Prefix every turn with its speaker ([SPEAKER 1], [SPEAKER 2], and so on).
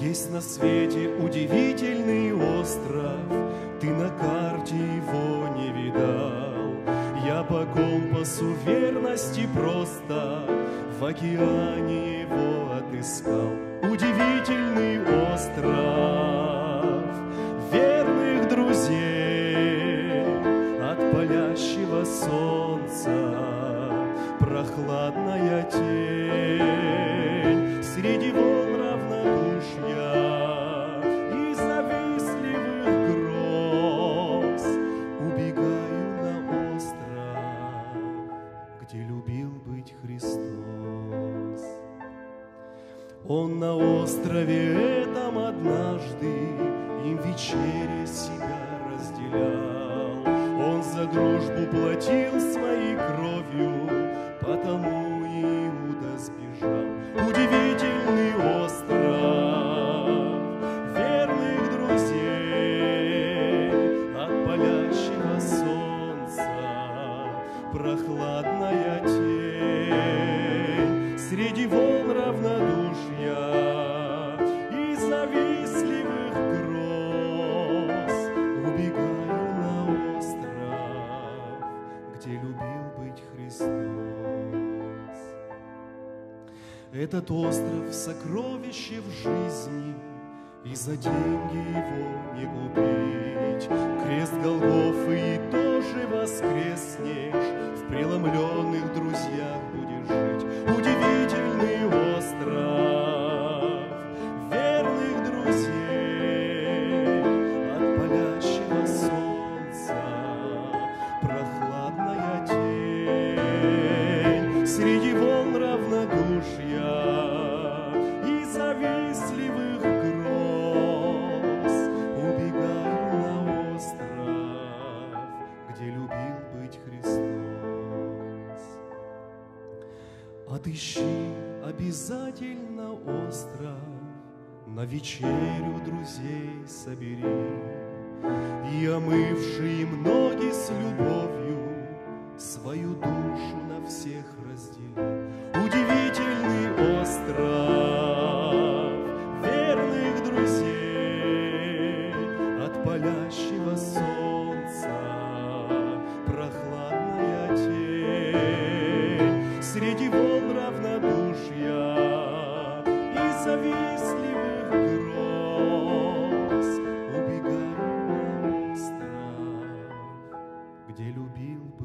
[SPEAKER 1] Есть на свете удивительный остров, Ты на карте его не видал. Я по компасу верности просто В океане его отыскал. Удивительный остров верных друзей От палящего солнца прохладная тень Он на острове этом однажды им вечере себя разделял. Он за дружбу платил своей кровью, потому Иуда сбежал. Удивительный прохладная тень среди волн равнодушья и завистливых гроз убегаю на остров, где любил быть Христос. Этот остров — сокровище в жизни, И за деньги его не купить. Крест Голгофы и тоже воскреснешь, В преломленных друзьях Отыщи обязательно остров, На вечерю друзей собери, И омывши им ноги с любовью, Свою душу на всех раздели. Удивительный остров верных друзей. От палящего солнца прохладная тень. Среди где любил бы